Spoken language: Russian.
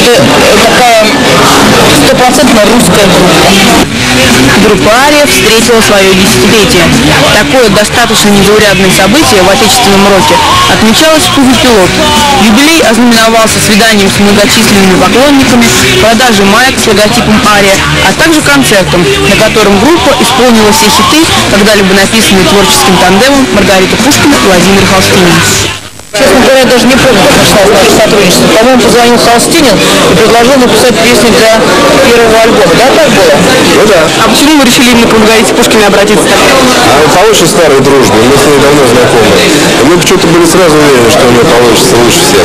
такая стопроцентно русская группа. Группа «Ария» встретила свое десятилетие. Такое достаточно незаурядное событие в отечественном роке отмечалось в клубе «Пилот». Юбилей ознаменовался свиданием с многочисленными поклонниками, продажей маек с логотипом «Ария», а также концертом, на котором группа исполнила все хиты, когда-либо написанные творческим тандемом Маргарита Пушкина и Владимир Холстинин. Говоря, даже не помню, как началось наше сотрудничество. По-моему, позвонил Холстинин и предложил написать песни для первого альбома. Да, так было? Ну да. А почему вы решили именно к Маргарите Пушкиной обратиться? А по очень старой дружбе, мы с ней давно знакомы. И мы почему-то были сразу уверены, что у нее получится лучше всех.